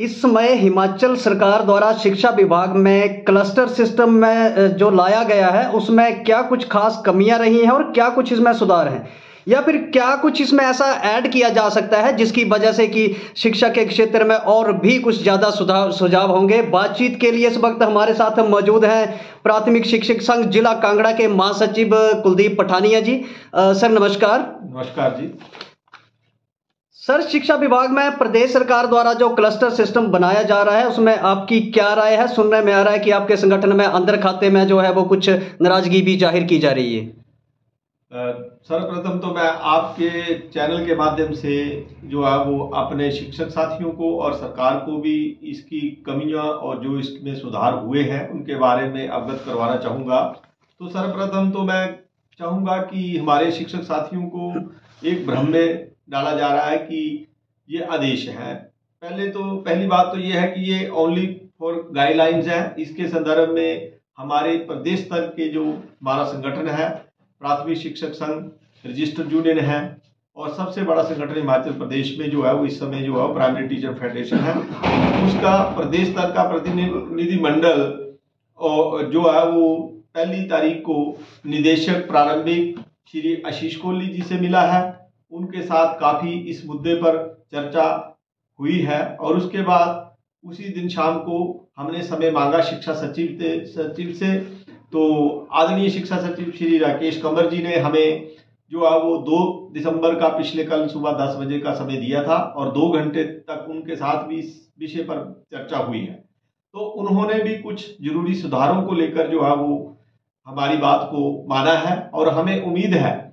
इस समय हिमाचल सरकार द्वारा शिक्षा विभाग में क्लस्टर सिस्टम में जो लाया गया है उसमें क्या कुछ खास कमियाँ रही हैं और क्या कुछ इसमें सुधार हैं? या फिर क्या कुछ इसमें ऐसा ऐड किया जा सकता है जिसकी वजह से कि शिक्षा के क्षेत्र में और भी कुछ ज़्यादा सुधार सुझाव होंगे? बातचीत के लिए इस वक्त हमारे साथ मौजूद हैं प्राथमिक शिक्षक संघ जिला कांगड़ा के महासचिव कुलदीप पठानिया जी। आ, सर नमस्कार। नमस्कार जी। सर, शिक्षा विभाग में प्रदेश सरकार द्वारा जो क्लस्टर सिस्टम बनाया जा रहा है, उसमें आपकी क्या राय है? सुनने में आ रहा है कि आपके संगठन में अंदर खाते में जो है वो कुछ नाराज़गी भी ज़ाहिर की जा रही है। सर्वप्रथम तो मैं आपके चैनल के माध्यम से जो है वो अपने शिक्षक साथियों को और सरकार को भी इसकी कमियाँ और जो इसमें सुधार हुए हैं, उनके बारे में अवगत करवाना चाहूँगा। तो सर्वप्रथम तो मैं चाहूँगा कि हमारे शिक्षक साथियों को एक भ्रम में डाला जा रहा है कि ये आदेश है। पहले तो पहली बात तो ये है कि ये ओनली फॉर गाइडलाइंस है। इसके संदर्भ में हमारे प्रदेश स्तर के जो हमारा संगठन है, प्राथमिक शिक्षक संघ रजिस्टर्ड यूनियन है और सबसे बड़ा संगठन हिमाचल प्रदेश में जो है, वो इस समय जो है प्राइमरी टीचर फेडरेशन है। उसका प्रदेश स्तर का प्रतिनिधि मंडल और जो है, वो पहली तारीख को निदेशक प्रारंभिक श्री आशीष कोहली जी से मिला है। उनके साथ काफ़ी इस मुद्दे पर चर्चा हुई है और उसके बाद उसी दिन शाम को हमने समय मांगा शिक्षा सचिव से सचिव से। तो आदरणीय शिक्षा सचिव श्री राकेश कंवर जी ने हमें जो है वो दो दिसंबर का पिछले कल सुबह दस बजे का समय दिया था और दो घंटे तक उनके साथ भी इस विषय पर चर्चा हुई है। तो उन्होंने भी कुछ ज़रूरी सुधारों को लेकर जो है वो हमारी बात को माना है और हमें उम्मीद है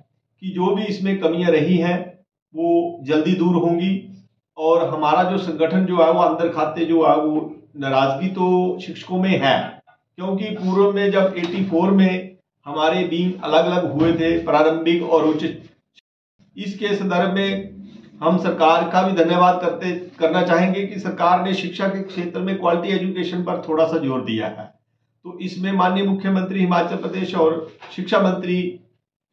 कि जो भी इसमें कमियाँ रही हैं, वो जल्दी दूर होंगी। और हमारा जो संगठन जो है, वो अंदर खाते जो है, वो नाराज़गी तो शिक्षकों में है। क्योंकि पूर्व में जब 84 में हमारे बीम अलग अलग हुए थे, प्रारंभिक और उच्च इसके संदर्भ में हम सरकार का भी धन्यवाद करते, करना चाहेंगे कि सरकार ने शिक्षा के क्षेत्र में क्वालिटी एजुकेशन पर थोड़ा सा ज़ोर दिया है। तो इसमें माननीय मुख्यमंत्री, हिमाचल प्रदेश और शिक्षा मंत्री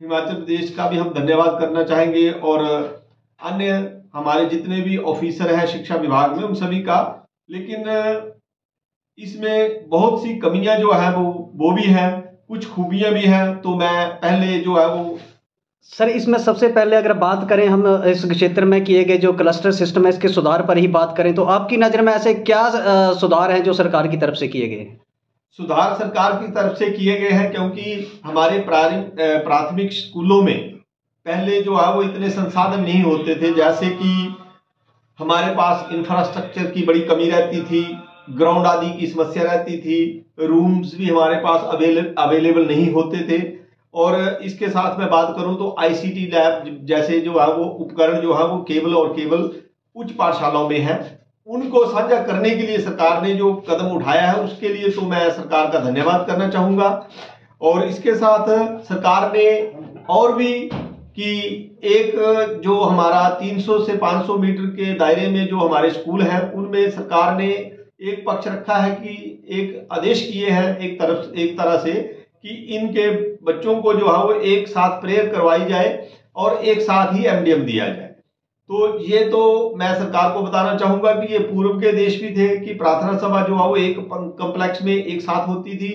हिमाचल प्रदेश का भी हम धन्यवाद करना चाहेंगे और अन्य हमारे जितने भी ऑफिसर हैं शिक्षा विभाग में, उन सभी का। लेकिन, इसमें बहुत सी कमियाँ जो है, वो वो भी है, कुछ खूबियाँ भी हैं तो मैं पहले जो है वो सर, इसमें सबसे पहले अगर बात करें हम इस क्षेत्र में किए गए जो क्लस्टर सिस्टम है, इसके सुधार पर ही बात करें तो आपकी नज़र में ऐसे क्या सुधार हैं जो सरकार की तरफ़ से किए गए? सुधार सरकार की तरफ़ से किए गए हैं, क्योंकि हमारे प्राथमिक स्कूलों में पहले जो है वो इतने संसाधन नहीं होते थे, जैसे कि हमारे पास इंफ्रास्ट्रक्चर की बड़ी कमी रहती थी ग्राउंड आदि की समस्या रहती थी रूम्स भी हमारे पास अवेलेबल नहीं होते थे। और इसके साथ मैं बात करूँ तो आईसीटी लैब जैसे जो है वो उपकरण जो है वो केवल और केवल उच्च पाठशालाओं में है। उनको साझा करने के लिए सरकार ने जो कदम उठाया है, उसके लिए तो मैं सरकार का धन्यवाद करना चाहूँगा। और इसके साथ सरकार ने और भी कि एक जो हमारा 300 से 500 मीटर के दायरे में जो हमारे स्कूल हैं, उनमें सरकार ने एक पक्ष रखा है कि एक आदेश किए हैं एक तरफ़ एक तरह से कि इनके बच्चों को जो है वो एक साथ प्रेयर करवाई जाए और एक साथ ही एमडीएम दिया जाए। तो ये तो मैं सरकार को बताना चाहूँगा कि ये पूर्व के देश भी थे कि प्रार्थना सभा जो है वो एक कम्प्लेक्स में एक साथ होती थी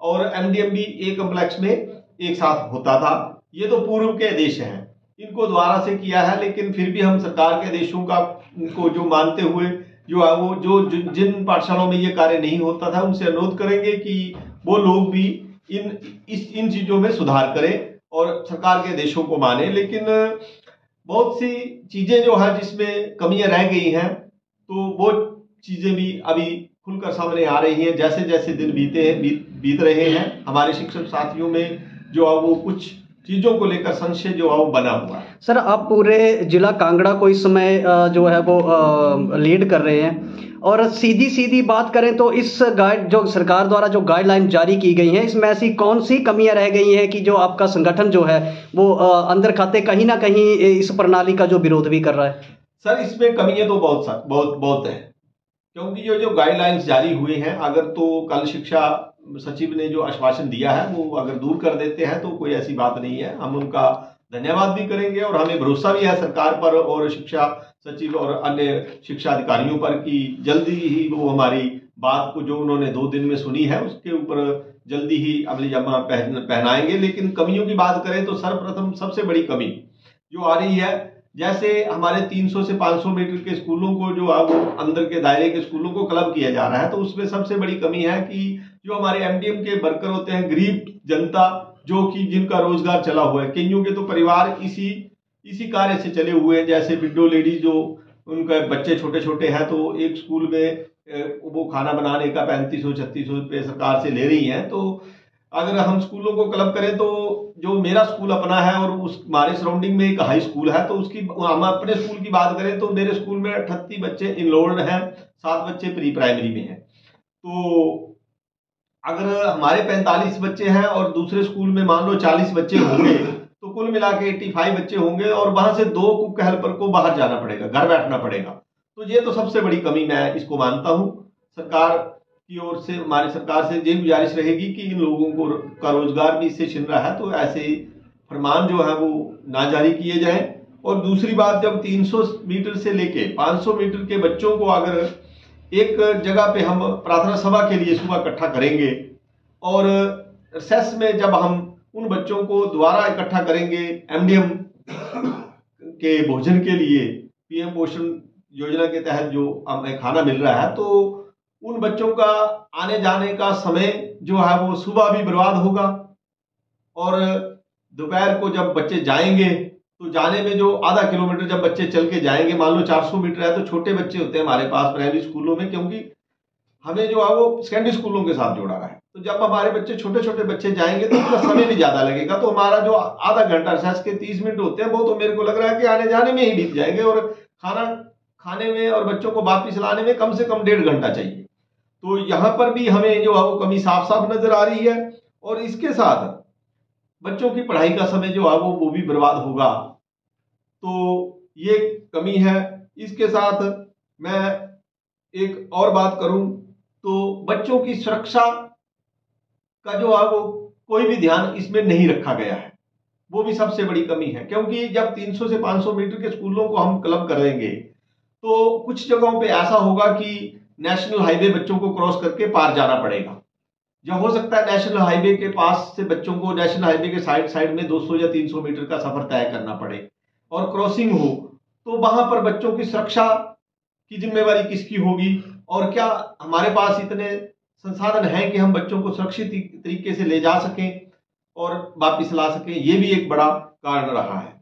और एमडीएम भी एक कम्प्लेक्स में एक साथ होता था। ये तो पूर्व के देश हैं। इनको द्वारा से किया है, लेकिन फिर भी हम सरकार के देशों का, को जो मानते हुए जो है वो जो, जिन पाठशालाओं में ये कार्य नहीं होता था, उनसे अनुरोध करेंगे कि वो लोग भी इन, इस, इन चीज़ों में सुधार करें और सरकार के देशों को माने। लेकिन बहुत सी चीज़ें जो है जिसमें कमियाँ रह गई हैं तो वो चीज़ें भी अभी खुलकर सामने आ रही हैं। जैसे जैसे दिन बीते हैं, बीत बीत रहे हैं, हमारे शिक्षक साथियों में जो है वो कुछ चीज़ों को लेकर संशय जो है वो बना हुआ है। सर आप पूरे जिला कांगड़ा को इस समय जो है वो लीड कर रहे हैं। और सीधी सीधी बात करें तो इस गाइड जो सरकार द्वारा जो गाइडलाइन जारी की गई हैं इसमें ऐसी कौन सी कमियाँ रह गई हैं कि जो आपका संगठन जो है वो अंदर खाते कहीं ना कहीं इस प्रणाली का जो विरोध भी कर रहा है? सर इसमें कमियाँ तो बहुत बहुत बहुत है। क्योंकि जो जो गाइडलाइंस जारी हुए हैं, अगर तो कल शिक्षा सचिव ने जो आश्वासन दिया है, वो अगर दूर कर देते हैं तो कोई ऐसी बात नहीं है। हम उनका धन्यवाद भी करेंगे और हमें भरोसा भी है सरकार पर और शिक्षा सचिव और अन्य शिक्षा अधिकारियों पर कि जल्दी ही वो हमारी बात को जो उन्होंने दो दिन में सुनी है, उसके ऊपर जल्दी ही अमली जमा पहन, पहनाएँगे। लेकिन कमियों की बात करें तो सर्वप्रथम सबसे बड़ी कमी जो आ रही है जैसे हमारे 300 से 500 मीटर के स्कूलों को जो अब अंदर के दायरे के स्कूलों को क्लब किया जा रहा है तो उसमें सबसे बड़ी कमी है कि जो हमारे एमडीएम के वर्कर होते हैं, गरीब जनता, जो कि जिनका रोज़गार चला हुआ है कईयों के तो परिवार इसी इसी कार्य से चले हुए हैं, जैसे विडो लेडीज़ जो उनके बच्चे छोटे छोटे हैं तो एक स्कूल में वो खाना बनाने का पैंतीस सौ, छत्तीस सौ रुपये सरकार से ले रही हैं तो अगर हम स्कूलों को क्लब करें तो जो मेरा स्कूल अपना है और उस, हमारे सराउंडिंग में एक हाई स्कूल है तो उसकी, हम अपने स्कूल की बात करें तो मेरे स्कूल में अठत्ती बच्चे इनरोल्ड हैं, सात बच्चे प्री प्राइमरी में हैं। तो अगर हमारे 45 बच्चे हैं और दूसरे स्कूल में मान लो 40 बच्चे होंगे तो कुल मिला के 85 बच्चे होंगे और वहाँ से दो कुक हेल्पर को बाहर जाना पड़ेगा, घर बैठना पड़ेगा। तो ये तो सबसे बड़ी कमी मैं इसको मानता हूँ। सरकार की ओर से हमारी सरकार से ये गुजारिश रहेगी कि इन लोगों को का रोज़गार भी इससे छिन रहा है तो ऐसे फरमान जो है वो ना जारी किए जाए। और दूसरी बात, जब 300 मीटर से लेके 500 मीटर के बच्चों को अगर एक जगह पे हम प्रार्थना सभा के लिए सुबह इकट्ठा करेंगे और सेस में जब हम उन बच्चों को दोबारा इकट्ठा करेंगे एमडीएम के भोजन के लिए, पीएम पोषण योजना के तहत जो हमें खाना मिल रहा है तो उन बच्चों का आने जाने का समय जो है वो सुबह भी बर्बाद होगा। और दोपहर को जब बच्चे जाएँगे तो जाने में जो आधा किलोमीटर जब बच्चे चल के जाएँगे, मान लो 400 मीटर है तो छोटे बच्चे होते हैं हमारे पास प्राइमरी स्कूलों में, क्योंकि हमें जो है वो सेकेंडरी स्कूलों के साथ जोड़ा रहा है। तो जब हमारे बच्चे छोटे छोटे बच्चे जाएँगे तो उनका समय भी ज़्यादा लगेगा। तो हमारा जो आधा घंटा रिसर्च के तीस मिनट होते हैं, वो तो मेरे को लग रहा है कि आने जाने में ही बीत जाएँगे और खाना खाने में और बच्चों को वापिस लाने में कम से कम डेढ़ घंटा चाहिए। तो यहाँ पर भी हमें जो है वो कमी साफ़ साफ़ नज़र आ रही है और इसके साथ बच्चों की पढ़ाई का समय जो है वो वो भी बर्बाद होगा। तो ये कमी है। इसके साथ मैं एक और बात करूँ तो बच्चों की सुरक्षा का जो है वो कोई भी ध्यान इसमें नहीं रखा गया है। वो भी सबसे बड़ी कमी है। क्योंकि जब 300 से 500 मीटर के स्कूलों को हम क्लब करेंगे तो कुछ जगहों पे ऐसा होगा कि नेशनल हाईवे बच्चों को क्रॉस करके पार जाना पड़ेगा। जब हो सकता है नेशनल हाईवे के पास से बच्चों को नेशनल हाईवे के साइड साइड में 200 या 300 मीटर का सफ़र तय करना पड़े और क्रॉसिंग हो तो वहाँ पर बच्चों की सुरक्षा की जिम्मेवारी किसकी होगी? और क्या हमारे पास इतने संसाधन हैं कि हम बच्चों को सुरक्षित तरीके से ले जा सकें और वापिस ला सकें? ये भी एक बड़ा कारण रहा है।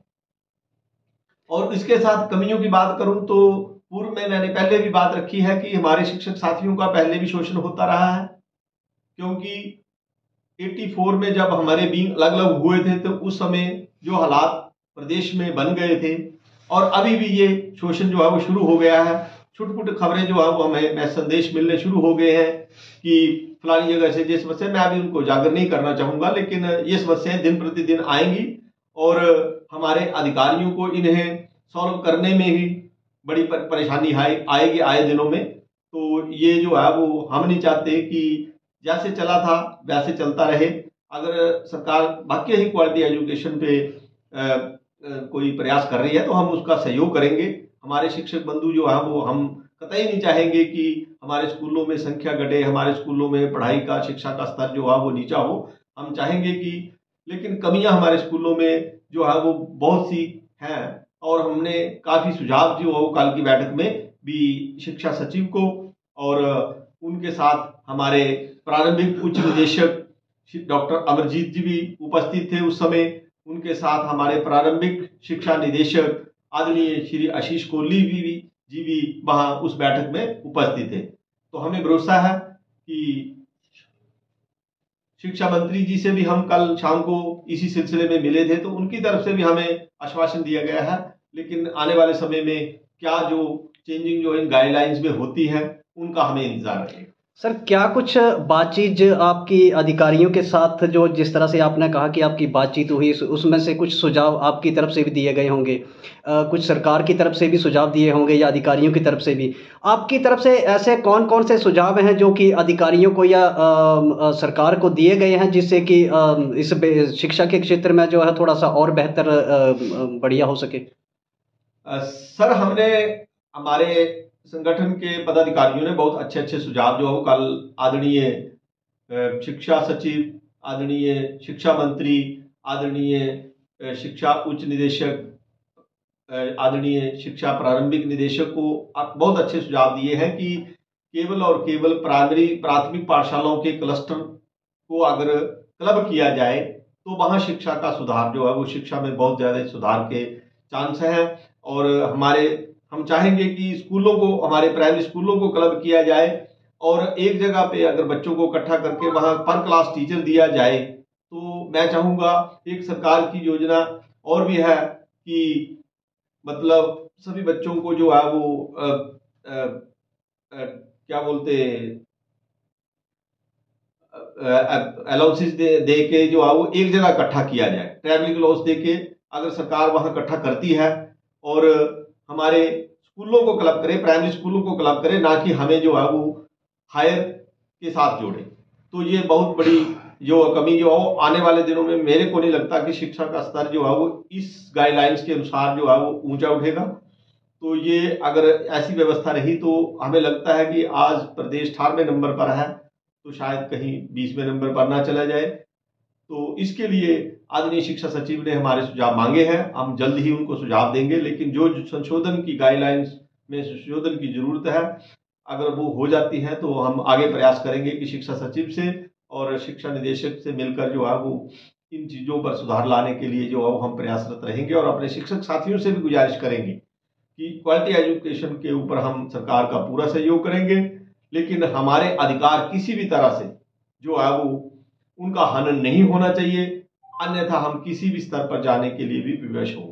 और इसके साथ कमियों की बात करूँ तो पूर्व में मैंने पहले भी बात रखी है कि हमारे शिक्षक साथियों का पहले भी शोषण होता रहा है, क्योंकि 84 में जब हमारे बींग अलग अलग हुए थे तो उस समय जो हालात प्रदेश में बन गए थे, और अभी भी ये शोषण जो है वो शुरू हो गया है। छुटपुट खबरें जो है वो हमें संदेश मिलने शुरू हो गए हैं कि फलानी जगह से ये समस्या मैं अभी उनको जागर नहीं करना चाहूँगा, लेकिन ये समस्याएँ दिन प्रतिदिन आएँगी, और हमारे अधिकारियों को इन्हें सॉल्व करने में भी बड़ी परेशानी आए, आएगी आए दिनों में। तो ये जो है वो हम नहीं चाहते कि जैसे चला था वैसे चलता रहे। अगर सरकार बाकी ही क्वालिटी एजुकेशन पे आ, आ, कोई प्रयास कर रही है तो हम उसका सहयोग करेंगे। हमारे शिक्षक बंधु जो है वो हम कतई नहीं चाहेंगे कि हमारे स्कूलों में संख्या घटे हमारे स्कूलों में पढ़ाई का शिक्षा का स्तर जो है वो नीचा हो। हम चाहेंगे कि लेकिन कमियाँ हमारे स्कूलों में जो है वो बहुत सी हैं। और हमने काफ़ी सुझाव जो है कल की बैठक में भी शिक्षा सचिव को और उनके साथ हमारे प्रारंभिक उच्च निदेशक डॉक्टर अमरजीत जी भी उपस्थित थे उस समय। उनके साथ हमारे प्रारंभिक शिक्षा निदेशक आदरणीय श्री आशीष कोहली भी, भी जी भी वहाँ उस बैठक में उपस्थित थे। तो हमें भरोसा है कि शिक्षा मंत्री जी से भी हम कल शाम को इसी सिलसिले में मिले थे तो उनकी तरफ़ से भी हमें आश्वासन दिया गया है लेकिन आने वाले समय में क्या जो चेंजिंग जो इन गाइडलाइंस में होती है उनका हमें इंतज़ार रहेगा। सर क्या कुछ बातचीत आपकी अधिकारियों के साथ जो जिस तरह से आपने कहा कि आपकी बातचीत हुई उसमें से कुछ सुझाव आपकी तरफ़ से भी दिए गए होंगे? आ, कुछ सरकार की तरफ़ से भी सुझाव दिए होंगे या अधिकारियों की तरफ़ से भी? आपकी तरफ़ से ऐसे कौन कौन से सुझाव हैं जो कि अधिकारियों को या आ, आ, सरकार को दिए गए हैं जिससे कि इस शिक्षा के क्षेत्र में जो है थोड़ा सा और बेहतर बढ़िया हो सके? सर, हमने हमारे संगठन के पदाधिकारियों ने बहुत अच्छे अच्छे सुझाव जो है, कल आदरणीय शिक्षा सचिव, आदरणीय शिक्षा मंत्री, आदरणीय शिक्षा उच्च निदेशक आदरणीय शिक्षा प्रारंभिक निदेशक को बहुत अच्छे सुझाव दिए हैं कि केवल और केवल प्राइमरी प्राथमिक पाठशालाओं के क्लस्टर को अगर क्लब किया जाए तो वहाँ शिक्षा का सुधार जो है, वो शिक्षा में बहुत ज़्यादा सुधार के चांस हैं। और हमारे हम चाहेंगे कि स्कूलों को हमारे प्राइमरी स्कूलों को क्लब किया जाए और एक जगह पे अगर बच्चों को इकट्ठा करके वहाँ पर क्लास टीचर दिया जाए तो मैं चाहूँगा एक सरकार की योजना और भी है कि मतलब सभी बच्चों को जो है वो आ, आ, आ, क्या बोलते अलाउंसेस दे, दे के जो है वो एक जगह इकट्ठा किया जाए ट्रैवलिंग लॉस दे के अगर सरकार वहाँ इकट्ठा करती है और हमारे स्कूलों को क्लब करें प्राइमरी स्कूलों को क्लब करें, ना कि हमें जो है वो हायर के साथ जोड़े। तो ये बहुत बड़ी जो कमी जो है आने वाले दिनों में मेरे को नहीं लगता कि शिक्षा का स्तर जो है वो इस गाइडलाइंस के अनुसार जो है वो ऊँचा उठेगा। तो ये अगर ऐसी व्यवस्था रही तो हमें लगता है कि आज प्रदेश अठारहवें नंबर पर है तो शायद कहीं बीसवें नंबर पर ना चला जाए। तो इसके लिए आदरणीय शिक्षा सचिव ने हमारे सुझाव मांगे हैं। हम जल्द ही उनको सुझाव देंगे, लेकिन जो संशोधन की गाइडलाइंस में संशोधन की ज़रूरत है, अगर वो हो जाती है तो हम आगे प्रयास करेंगे कि शिक्षा सचिव से और शिक्षा निदेशक से मिलकर जो है वो इन चीज़ों पर सुधार लाने के लिए जो है हम प्रयासरत रहेंगे और अपने शिक्षक साथियों से भी गुजारिश करेंगे कि क्वालिटी एजुकेशन के ऊपर हम सरकार का पूरा सहयोग करेंगे, लेकिन हमारे अधिकार किसी भी तरह से जो है वो उनका हनन नहीं होना चाहिए। अन्यथा हम किसी भी स्तर पर जाने के लिए भी विवश होंगे।